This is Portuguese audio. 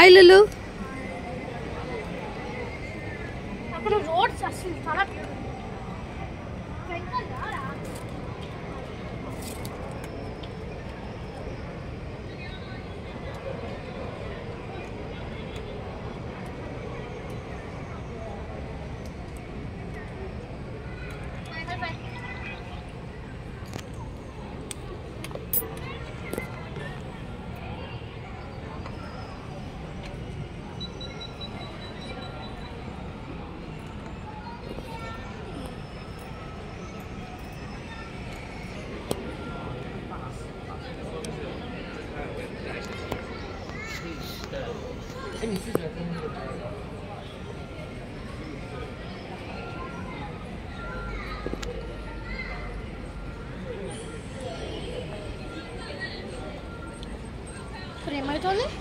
Hi, Lulu. Bye. 哎，你自己来分那个。取り巻いたね。